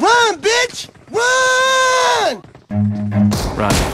Run, bitch! Run! Run.